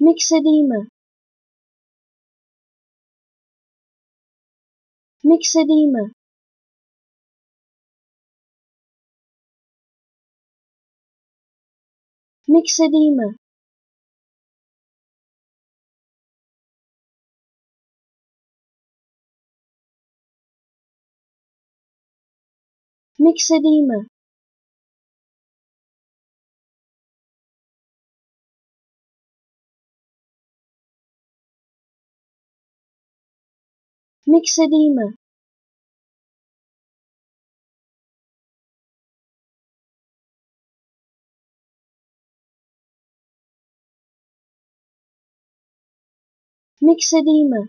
myxedema myxedema myxedema myxedema myxedema myxedema